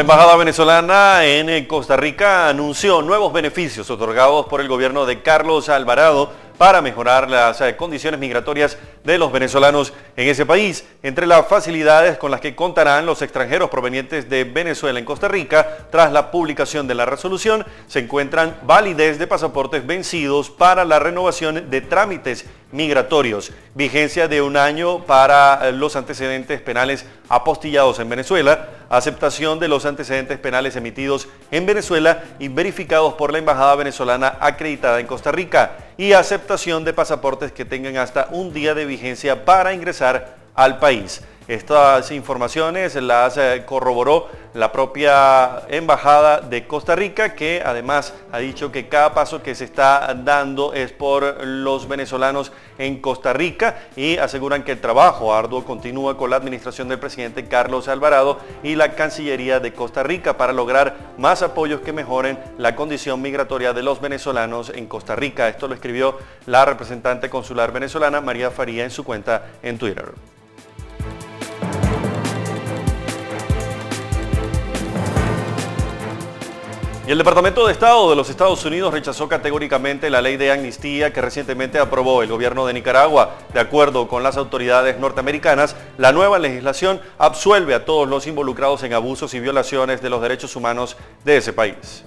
La Embajada venezolana en Costa Rica anunció nuevos beneficios otorgados por el gobierno de Carlos Alvarado para mejorar las eh, condiciones migratorias de los venezolanos en ese país. Entre las facilidades con las que contarán los extranjeros provenientes de Venezuela en Costa Rica, tras la publicación de la resolución, se encuentran validez de pasaportes vencidos para la renovación de trámites migratorios, vigencia de un año para eh, los antecedentes penales apostillados en Venezuela, aceptación de los antecedentes penales emitidos en Venezuela y verificados por la Embajada venezolana acreditada en Costa Rica. Y aceptación de pasaportes que tengan hasta un día de vigencia para ingresar al país. Estas informaciones las eh, corroboró la propia Embajada de Costa Rica, que además ha dicho que cada paso que se está dando es por los venezolanos en Costa Rica y aseguran que el trabajo arduo continúa con la administración del presidente Carlos Alvarado y la Cancillería de Costa Rica para lograr más apoyos que mejoren la condición migratoria de los venezolanos en Costa Rica. Esto lo escribió la representante consular venezolana María Faría en su cuenta en Twitter. El Departamento de Estado de los Estados Unidos rechazó categóricamente la ley de amnistía que recientemente aprobó el gobierno de Nicaragua. De acuerdo con las autoridades norteamericanas, la nueva legislación absuelve a todos los involucrados en abusos y violaciones de los derechos humanos de ese país.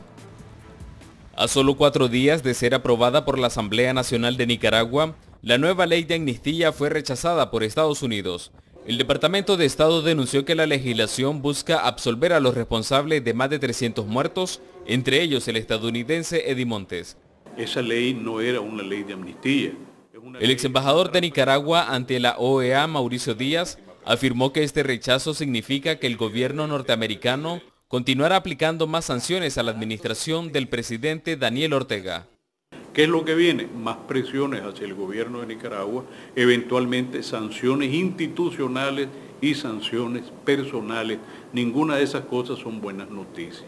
A solo cuatro días de ser aprobada por la Asamblea Nacional de Nicaragua, la nueva ley de amnistía fue rechazada por Estados Unidos. El Departamento de Estado denunció que la legislación busca absolver a los responsables de más de 300 muertos, entre ellos el estadounidense Eddie Montes. Esa ley no era una ley de amnistía. El ex embajador de Nicaragua ante la OEA, Mauricio Díaz, afirmó que este rechazo significa que el gobierno norteamericano continuará aplicando más sanciones a la administración del presidente Daniel Ortega. ¿Qué es lo que viene? Más presiones hacia el gobierno de Nicaragua, eventualmente sanciones institucionales y sanciones personales. Ninguna de esas cosas son buenas noticias.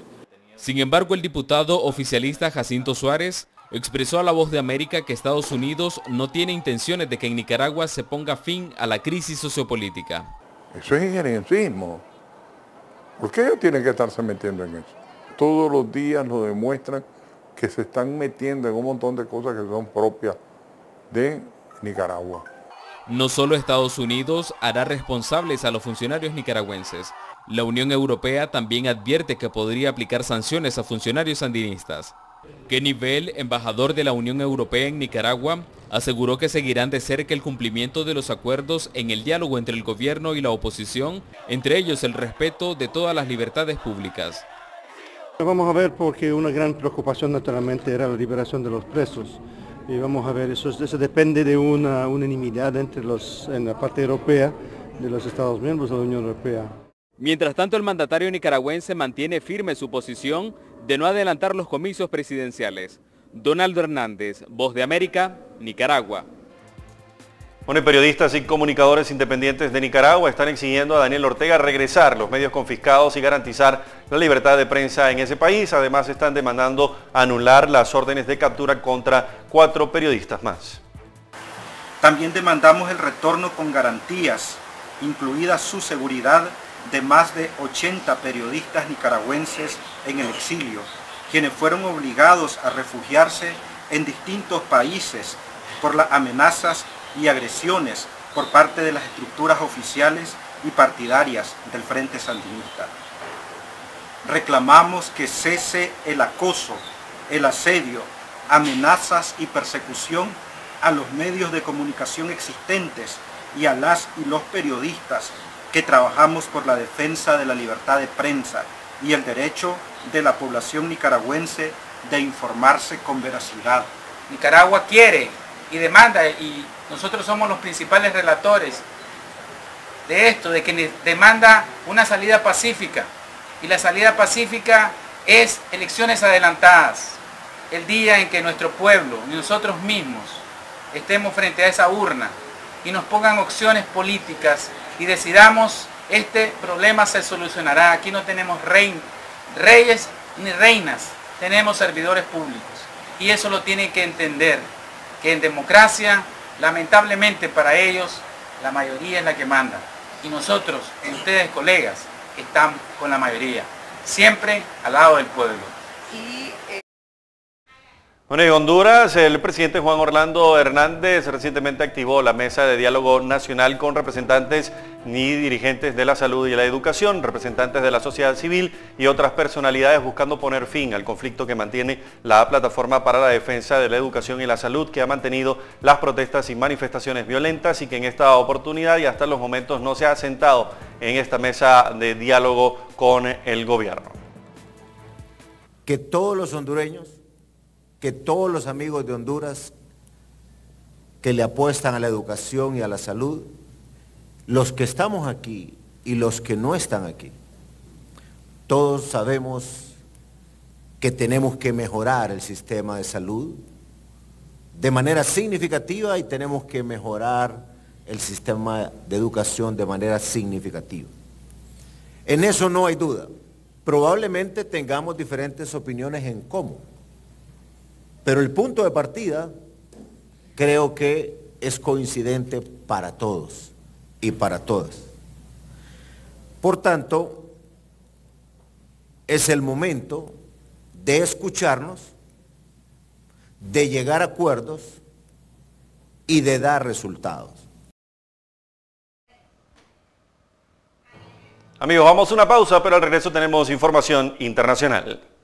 Sin embargo, el diputado oficialista Jacinto Suárez expresó a La Voz de América que Estados Unidos no tiene intenciones de que en Nicaragua se ponga fin a la crisis sociopolítica. Eso es injerencismo. ¿Por qué ellos tienen que estarse metiendo en eso? Todos los días lo demuestran que se están metiendo en un montón de cosas que son propias de Nicaragua. No solo Estados Unidos hará responsables a los funcionarios nicaragüenses. La Unión Europea también advierte que podría aplicar sanciones a funcionarios sandinistas. Kenny Bell, embajador de la Unión Europea en Nicaragua, aseguró que seguirán de cerca el cumplimiento de los acuerdos en el diálogo entre el gobierno y la oposición, entre ellos el respeto de todas las libertades públicas. Vamos a ver porque una gran preocupación naturalmente era la liberación de los presos. Y vamos a ver, eso, eso depende de una unanimidad entre los, en la parte europea de los Estados miembros de la Unión Europea. Mientras tanto, el mandatario nicaragüense mantiene firme su posición de no adelantar los comicios presidenciales. Donaldo Hernández, Voz de América, Nicaragua. Bueno, periodistas y comunicadores independientes de Nicaragua están exigiendo a Daniel Ortega regresar los medios confiscados y garantizar la libertad de prensa en ese país. Además, están demandando anular las órdenes de captura contra cuatro periodistas más. También demandamos el retorno con garantías, incluida su seguridad, de más de 80 periodistas nicaragüenses en el exilio, quienes fueron obligados a refugiarse en distintos países por las amenazas y agresiones por parte de las estructuras oficiales y partidarias del Frente Sandinista. Reclamamos que cese el acoso, el asedio, amenazas y persecución a los medios de comunicación existentes y a las y los periodistas que trabajamos por la defensa de la libertad de prensa y el derecho de la población nicaragüense de informarse con veracidad. Nicaragua quiere y demanda y nosotros somos los principales relatores de esto, de que demanda una salida pacífica. Y la salida pacífica es elecciones adelantadas. El día en que nuestro pueblo y nosotros mismos estemos frente a esa urna y nos pongan opciones políticas y decidamos este problema se solucionará. Aquí no tenemos reyes ni reinas, tenemos servidores públicos. Y eso lo tienen que entender, que en democracia Lamentablemente para ellos, la mayoría es la que manda. Y nosotros, ustedes colegas, están con la mayoría. siempre al lado del pueblo. Bueno, en Honduras, el presidente Juan Orlando Hernández recientemente activó la mesa de diálogo nacional con representantes y dirigentes de la salud y la educación, representantes de la sociedad civil y otras personalidades buscando poner fin al conflicto que mantiene la plataforma para la defensa de la educación y la salud que ha mantenido las protestas y manifestaciones violentas y que en esta oportunidad y hasta los momentos no se ha sentado en esta mesa de diálogo con el gobierno. Que todos los hondureños que todos los amigos de Honduras que le apuestan a la educación y a la salud, los que estamos aquí y los que no están aquí, todos sabemos que tenemos que mejorar el sistema de salud de manera significativa y tenemos que mejorar el sistema de educación de manera significativa. En eso no hay duda. Probablemente tengamos diferentes opiniones en cómo. Pero el punto de partida creo que es coincidente para todos y para todas. Por tanto, es el momento de escucharnos, de llegar a acuerdos y de dar resultados. Amigos, vamos a una pausa, pero al regreso tenemos información internacional.